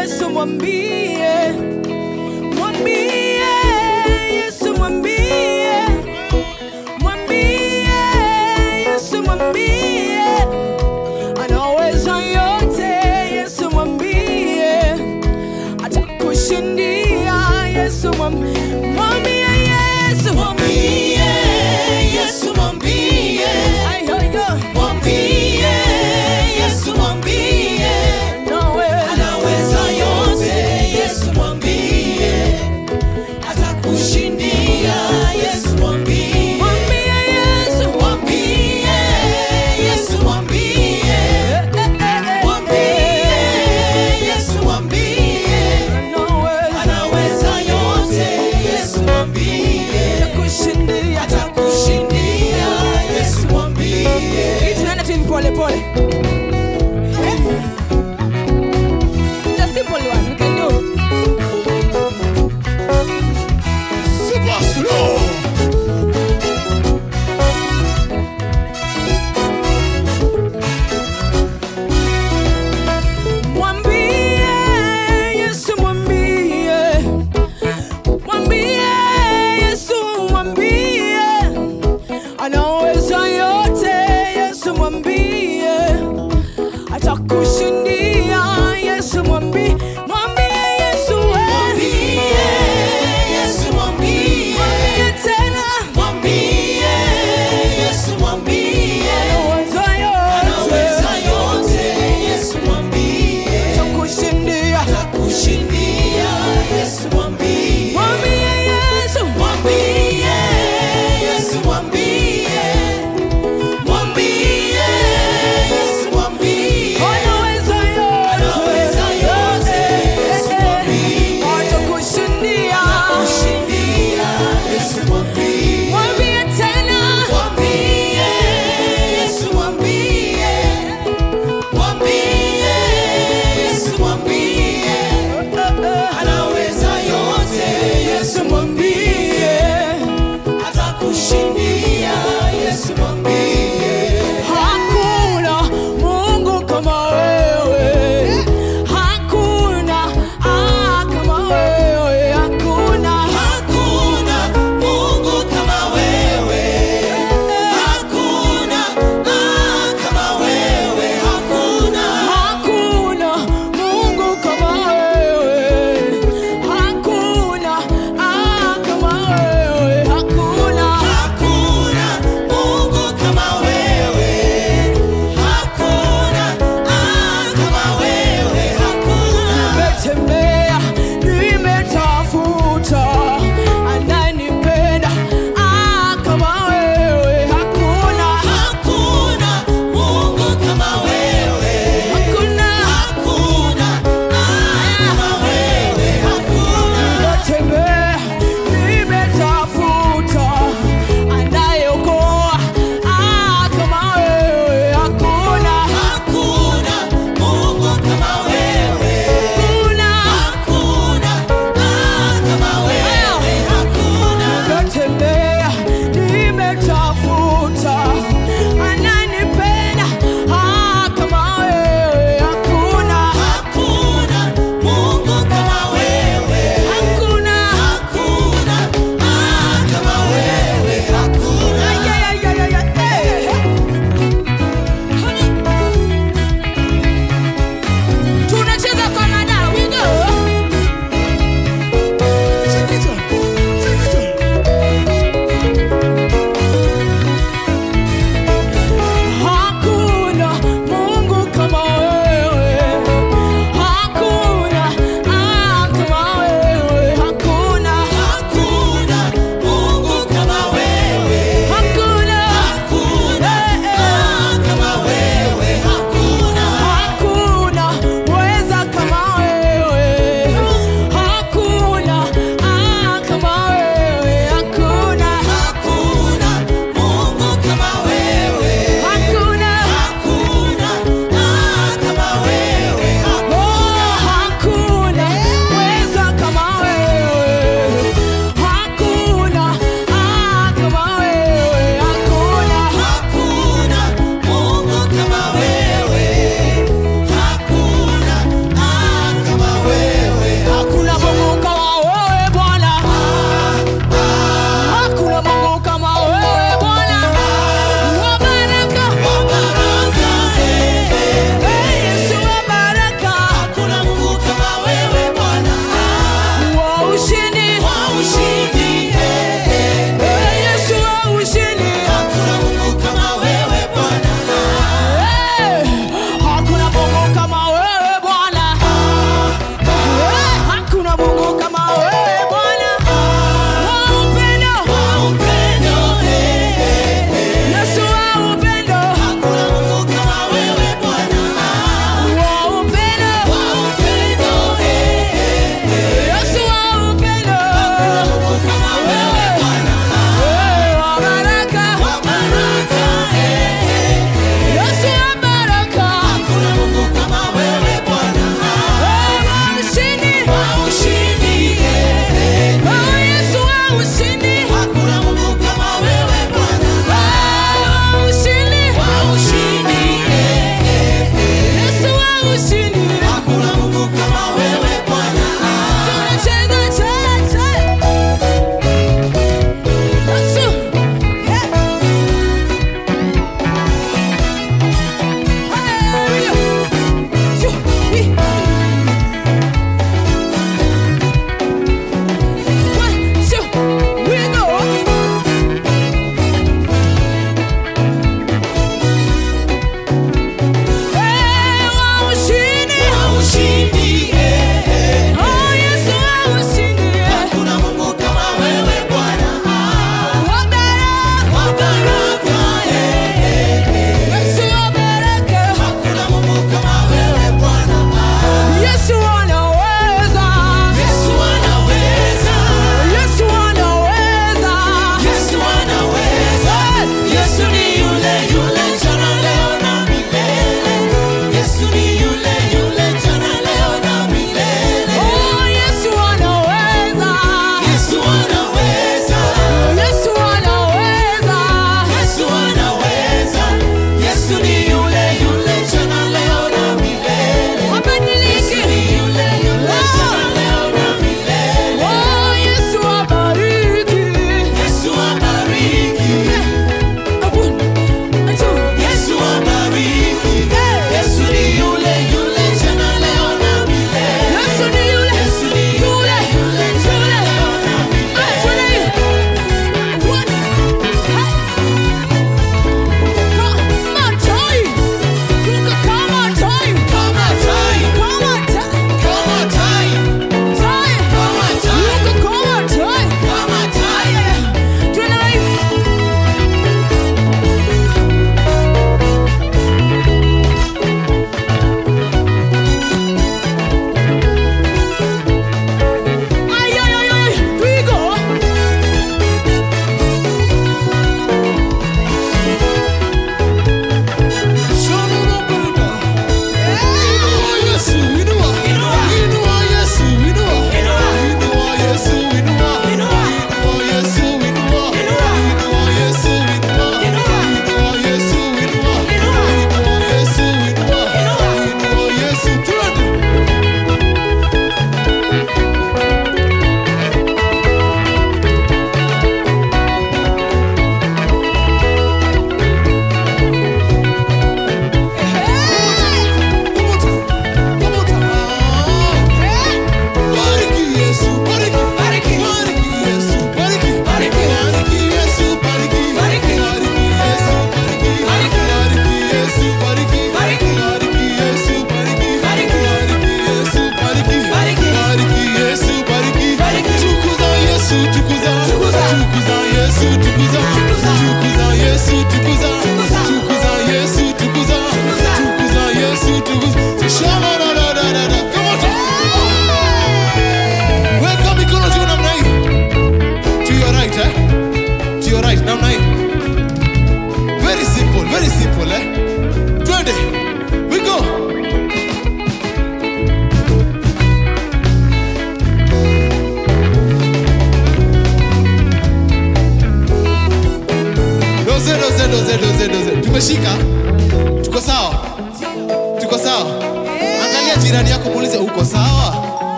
Yesu mwambie, mwambie Yesu mwambie, mwambie Yesu mwambie, anaweza yote Yesu mwambie, atakushindia Yesu mwambie.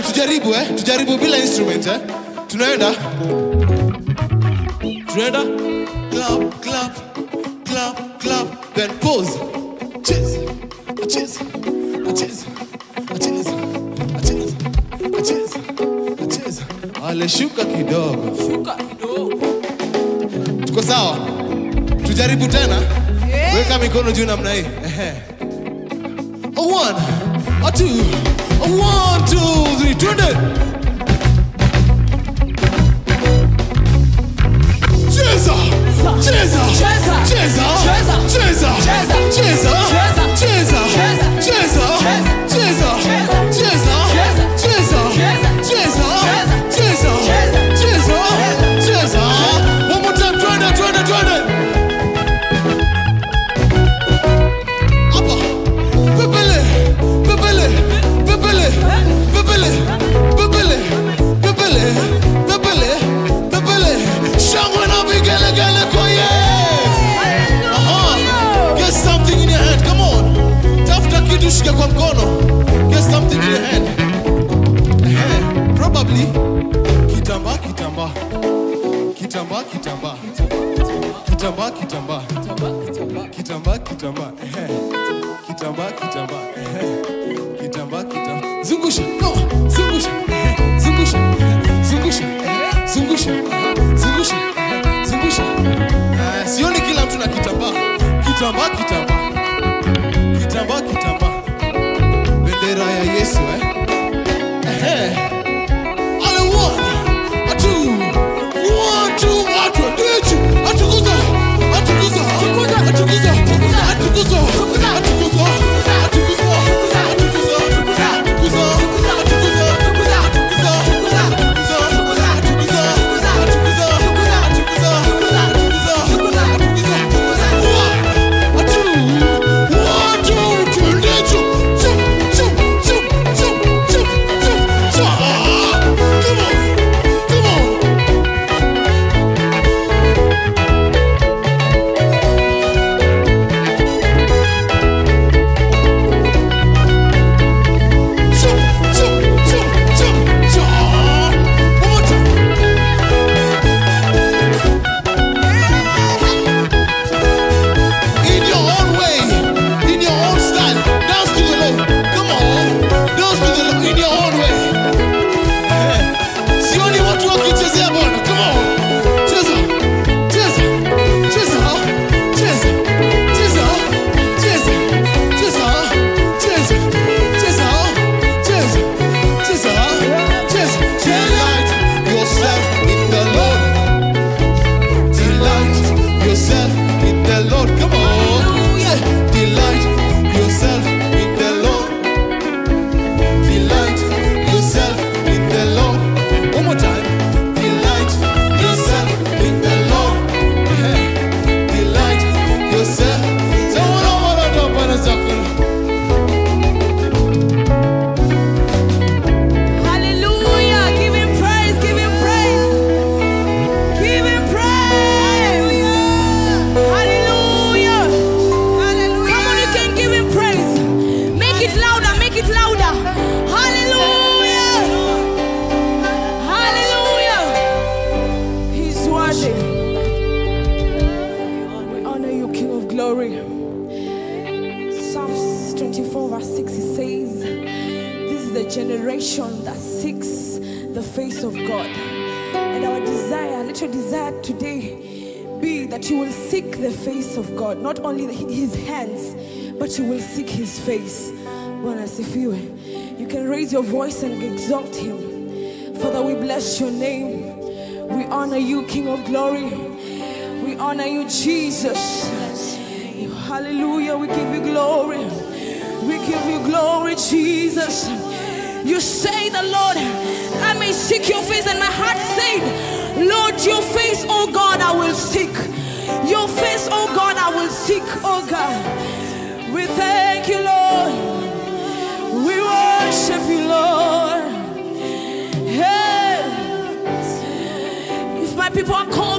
Twende tujaribu eh? tujaribu bila instrument eh? tunaenda. Tunaenda. Clap clap clap clap then pause. Cheza acheza acheza acheza acheza acheza ale shuka kidogo. Shuka kidogo. tuko sawa? Tujaribu tena. Weka mikono juu namna hii. Ehe. A one, a two, a one, two, three, twende cheza cheza shika kwa mkono. Get something in your hand. Ehe. Probably kitambaa. Kitambaa kitambaa. Kitambaa kitambaa. Kitambaa kitambaa. Ehe. Kitambaa kitamba kitamba kitamba kitamba bendera ya yesu eh? Face. Bwana asifiwe. You can raise your voice and exalt him. Father, we bless your name. We honor you, King of glory. We honor you, Jesus. Hallelujah. We give you glory. We give you glory, Jesus. You say the Lord, I may seek your face, and my heart said, Lord, your face, oh God, I will seek. Your face, oh God, I will seek, oh God. We thank you, Lord. People are called